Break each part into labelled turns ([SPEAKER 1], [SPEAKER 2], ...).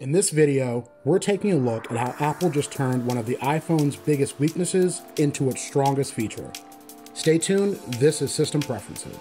[SPEAKER 1] In this video, we're taking a look at how Apple just turned one of the iPhone's biggest weaknesses into its strongest feature. Stay tuned, this is System Preferences.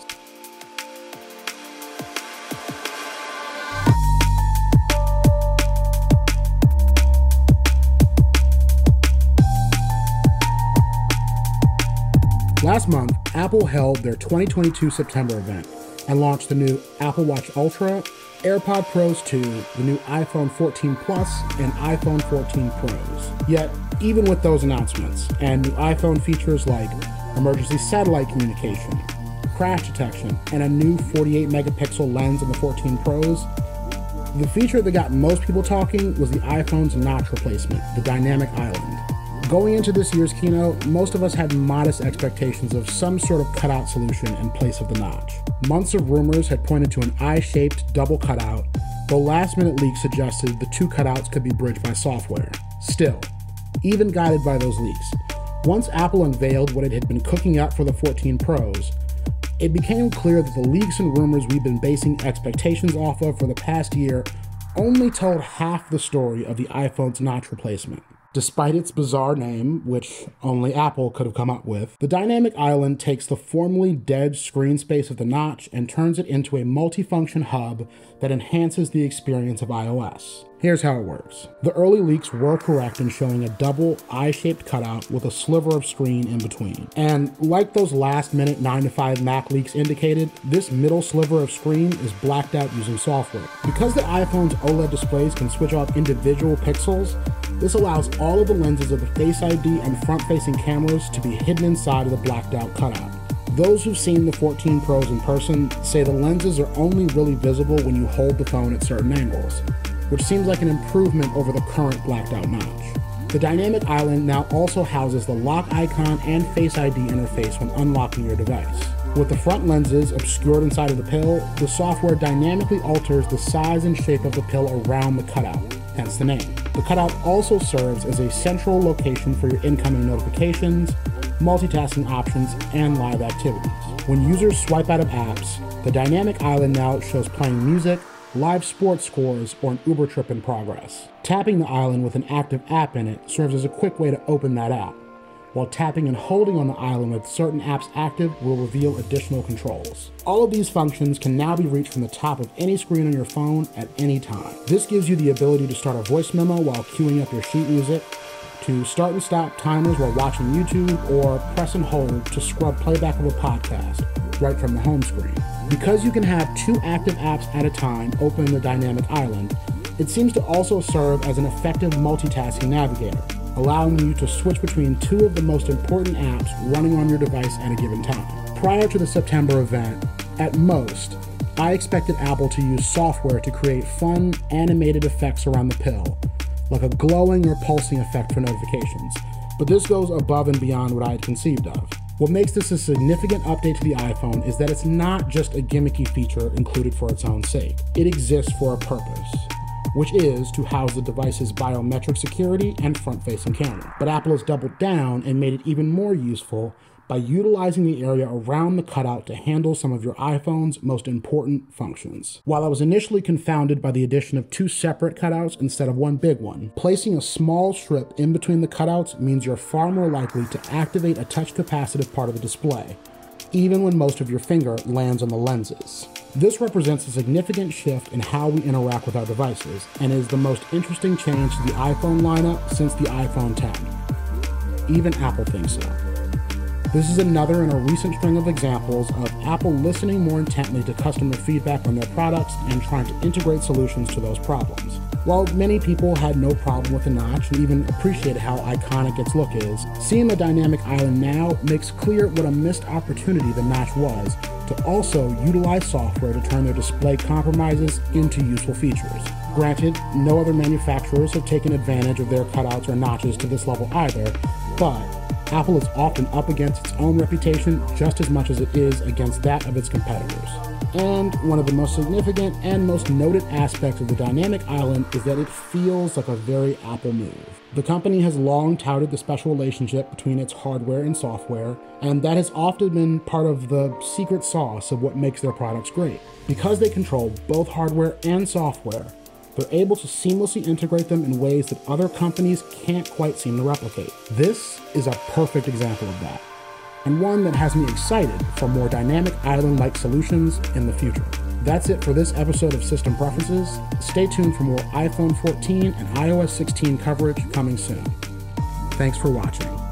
[SPEAKER 1] Last month, Apple held their 2022 September event and launched the new Apple Watch Ultra AirPod Pros 2, the new iPhone 14 Plus, and iPhone 14 Pros. Yet, even with those announcements and new iPhone features like emergency satellite communication, crash detection, and a new 48 megapixel lens in the 14 Pros, the feature that got most people talking was the iPhone's notch replacement, the Dynamic Island. Going into this year's keynote, most of us had modest expectations of some sort of cutout solution in place of the notch. Months of rumors had pointed to an eye shaped double cutout, though last minute leaks suggested the two cutouts could be bridged by software. Still, even guided by those leaks, once Apple unveiled what it had been cooking up for the 14 Pros, it became clear that the leaks and rumors we've been basing expectations off of for the past year only told half the story of the iPhone's notch replacement. Despite its bizarre name, which only Apple could have come up with, the Dynamic Island takes the formerly dead screen space of the notch and turns it into a multifunction hub that enhances the experience of iOS. Here's how it works. The early leaks were correct in showing a double eye-shaped cutout with a sliver of screen in between. And like those last minute 9 to 5 Mac leaks indicated, this middle sliver of screen is blacked out using software. Because the iPhone's OLED displays can switch off individual pixels, this allows all of the lenses of the Face ID and front-facing cameras to be hidden inside of the blacked out cutout. Those who've seen the 14 Pros in person say the lenses are only really visible when you hold the phone at certain angles, which seems like an improvement over the current blacked out notch. The Dynamic Island now also houses the lock icon and Face ID interface when unlocking your device. With the front lenses obscured inside of the pill, the software dynamically alters the size and shape of the pill around the cutout, hence the name. The cutout also serves as a central location for your incoming notifications, multitasking options, and live activities. When users swipe out of apps, the Dynamic Island now shows playing music, live sports scores, or an Uber trip in progress. Tapping the island with an active app in it serves as a quick way to open that app while tapping and holding on the island with certain apps active will reveal additional controls. All of these functions can now be reached from the top of any screen on your phone at any time. This gives you the ability to start a voice memo while queuing up your sheet music, to start and stop timers while watching YouTube, or press and hold to scrub playback of a podcast right from the home screen. Because you can have two active apps at a time open in the dynamic island, it seems to also serve as an effective multitasking navigator allowing you to switch between two of the most important apps running on your device at a given time. Prior to the September event, at most, I expected Apple to use software to create fun, animated effects around the pill, like a glowing or pulsing effect for notifications, but this goes above and beyond what I had conceived of. What makes this a significant update to the iPhone is that it's not just a gimmicky feature included for its own sake. It exists for a purpose which is to house the device's biometric security and front facing camera. But Apple has doubled down and made it even more useful by utilizing the area around the cutout to handle some of your iPhone's most important functions. While I was initially confounded by the addition of two separate cutouts instead of one big one, placing a small strip in between the cutouts means you're far more likely to activate a touch capacitive part of the display, even when most of your finger lands on the lenses. This represents a significant shift in how we interact with our devices and is the most interesting change to the iPhone lineup since the iPhone 10. Even Apple thinks so. This is another in a recent string of examples of Apple listening more intently to customer feedback on their products and trying to integrate solutions to those problems. While many people had no problem with the notch and even appreciated how iconic its look is, seeing the Dynamic Island now makes clear what a missed opportunity the notch was to also utilize software to turn their display compromises into useful features. Granted, no other manufacturers have taken advantage of their cutouts or notches to this level either, but Apple is often up against its own reputation just as much as it is against that of its competitors. And one of the most significant and most noted aspects of the Dynamic Island is that it feels like a very Apple move. The company has long touted the special relationship between its hardware and software, and that has often been part of the secret sauce of what makes their products great. Because they control both hardware and software, they're able to seamlessly integrate them in ways that other companies can't quite seem to replicate. This is a perfect example of that, and one that has me excited for more dynamic island like solutions in the future. That's it for this episode of System Preferences. Stay tuned for more iPhone 14 and iOS 16 coverage coming soon. Thanks for watching.